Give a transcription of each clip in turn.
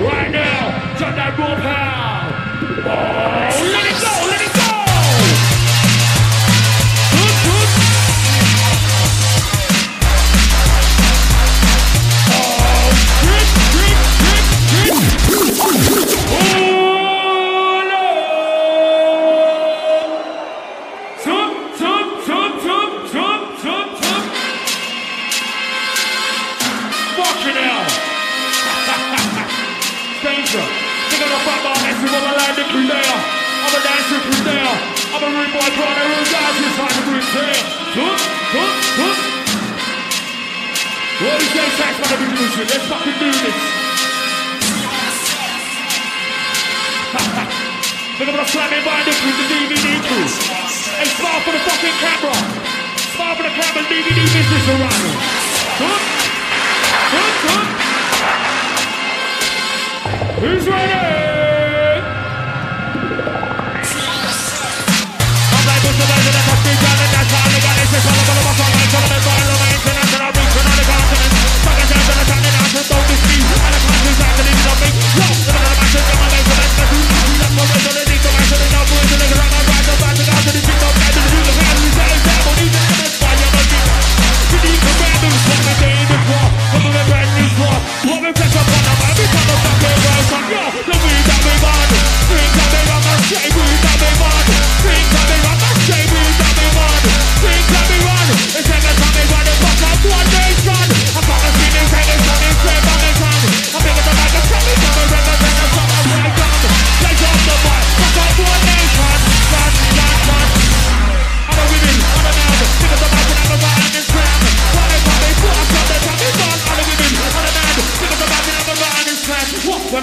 Right now, turn that room pound. Oh, let it go, let it go. culture. Nigga, the fat man? this, we're gonna like the I'm a dancer Crudeiro. I'm a rude boy, trying to rude guys, just like a rude tail. Good, good, good. What is that sex, man, I've been? Let's fucking do this. Look at what I'm slamming by the crew, the DVD crew. Hey, smile for the fucking camera. Smile for the camera, DVD business around me. Good, good. Who's ready?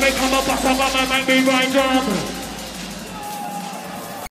they come up, I my mind be right down.